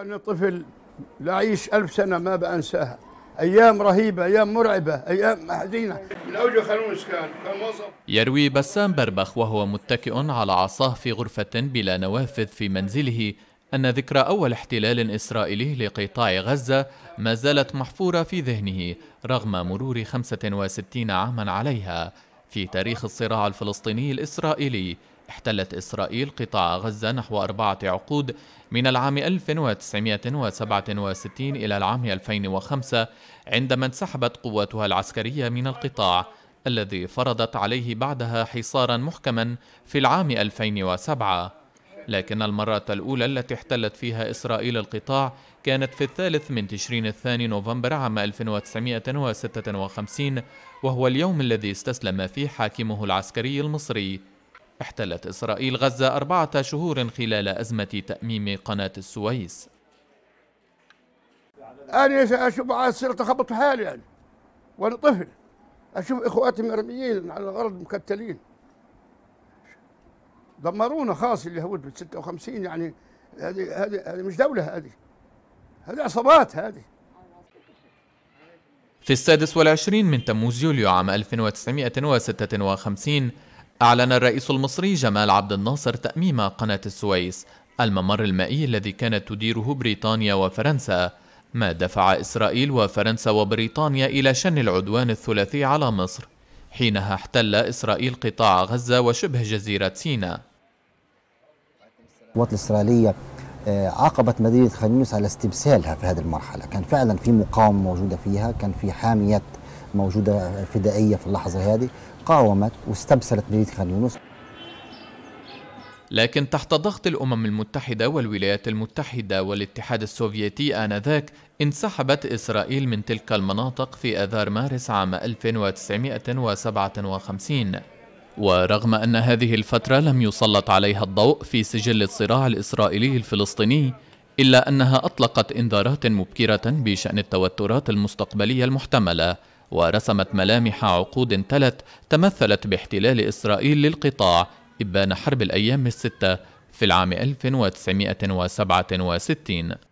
وأنا طفل لا أعيش ألف سنة ما بأنساها. أيام رهيبة أيام مرعبة أيام حزينة. من أوجه كان كان موظف. يروي بسام بربخ وهو متكئ على عصاه في غرفة بلا نوافذ في منزله أن ذكرى أول احتلال إسرائيلي لقطاع غزة ما زالت محفورة في ذهنه رغم مرور 65 عاما عليها. في تاريخ الصراع الفلسطيني الإسرائيلي. احتلت إسرائيل قطاع غزة نحو أربعة عقود من العام 1967 إلى العام 2005 عندما انسحبت قواتها العسكرية من القطاع الذي فرضت عليه بعدها حصارا محكما في العام 2007 لكن المرة الأولى التي احتلت فيها إسرائيل القطاع كانت في الثالث من تشرين الثاني نوفمبر عام 1956 وهو اليوم الذي استسلم فيه حاكمه العسكري المصري. احتلت إسرائيل غزة أربعة شهور خلال أزمة تأميم قناة السويس. أنا أشوف صرت أخبط حالي يعني وأنا طفل. أشوف إخواتي مرميين على الأرض مكتلين. دمرونا خاص اليهود بال 56 يعني هذه هذه هذه مش دولة هذه. هذه عصابات هذه. في السادس والعشرين من تموز يوليو عام 1956 أعلن الرئيس المصري جمال عبد الناصر تأميم قناة السويس الممر المائي الذي كانت تديره بريطانيا وفرنسا ما دفع إسرائيل وفرنسا وبريطانيا إلى شن العدوان الثلاثي على مصر حينها احتل إسرائيل قطاع غزة وشبه جزيرة سيناء. القوات الإسرائيلية آه، عاقبت مدينة خان يونس على استبسالها في هذه المرحلة. كان فعلا في مقاومة موجودة فيها كان في حامية موجودة فدائية في اللحظة هذه. قاومت واستبسلت مدينة خان يونس. لكن تحت ضغط الأمم المتحدة والولايات المتحدة والاتحاد السوفيتي آنذاك انسحبت إسرائيل من تلك المناطق في آذار مارس عام 1957 ورغم أن هذه الفترة لم يسلط عليها الضوء في سجل الصراع الإسرائيلي الفلسطيني إلا أنها أطلقت إنذارات مبكرة بشأن التوترات المستقبلية المحتملة ورسمت ملامح عقود تلت تمثلت باحتلال إسرائيل للقطاع إبان حرب الأيام الستة في العام 1967